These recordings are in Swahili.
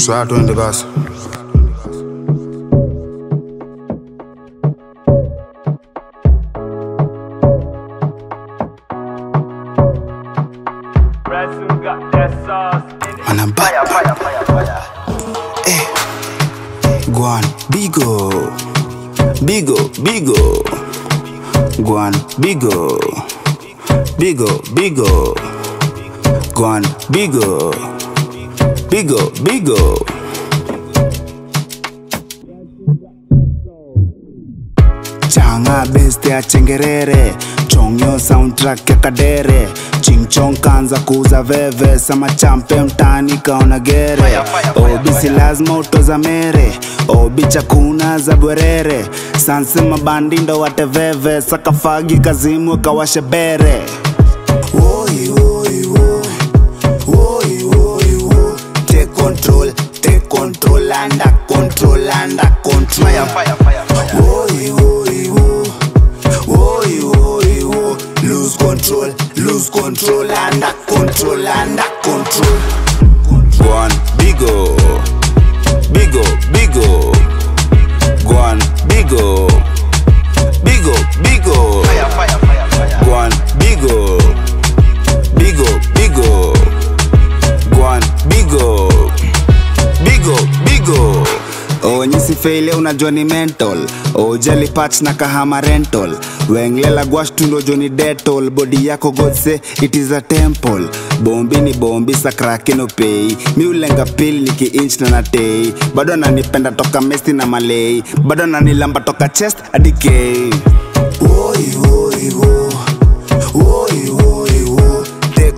Saa twende basi. Ransom got that sauce in it. Man, I'm back. Fire, fire, fire, fire. Guan, bigo. Bigo, bigo. Guan, bigo. Bigo, bigo. Guan, bigo. Bigo, bigo. Bigo. changa best ya chengerere chongyo soundtrack ya kadere. Chingchong kanza kuuza veve sama champe mtani kaona gere. Obisi lazima utoza mere. Obi chakuna za bwerere. Sansi mabandi ndo wateveve sakafagi kazimu kawashe bere control, te control, anda control, anda control. Fire, fire, fire, fire. Oi, oi, oi, oi, woi. Lose control, lose control, anda control, anda control. One, bigo, onyisi feile unajua ni mental ojali patch na kahama rental. Wenglela gwash tundo joni detol bodi yako godse it is a temple. Bombi ni bombi sakrake no pei. Mi ulenga pili niki inch na natei bado ananipenda toka mesti na malei. Bado ananilamba toka chest adikei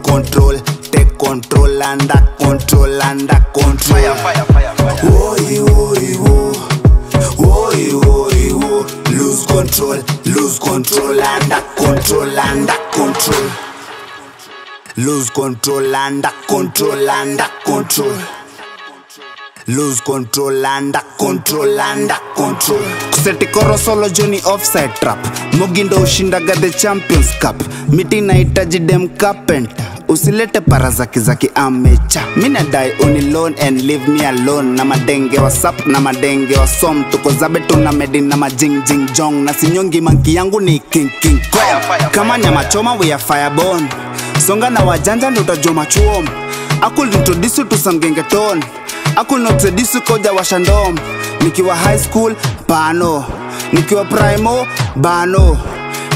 control, take control, under control, under control. Fire, fire, fire, fire. Oi, oi, oi. Oi, oi, oi. Lose control, lose control, under control, under control. Lose control, under control, under control. Lose control, under control, under control. Solo joni offside trap. Mugindo ushindaga the champions cup. Miti inahitaji dem carpenter. Usilete para zaki zaki amecha. Mina die unilone and leave me alone. Na madenge wa sap na madenge wa som. Tuko zabe tuna medi na majing jing jong. Na sinyongi manki yangu ni king king kong. Kama nyama choma we are firebone Songa na wajanja ndo chuom akul introduce to some gengeton. I could not seduce you koja washandom. Nikiwa high school, bano. Nikiwa primo, bano.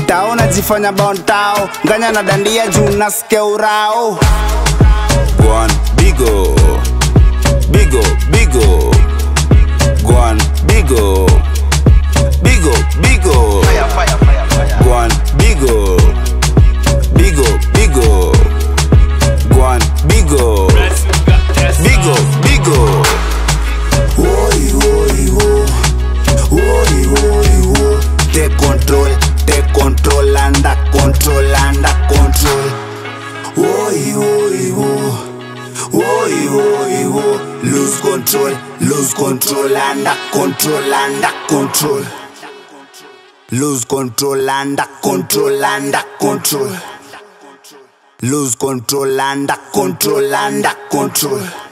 Tao najifanya bontao. Nganya na dandia juu nasikia urao. Gwan, bigo. Bigo, bigo. Control, lose control, under control, under control. Lose control, under control, under control. Lose control, under control, under control.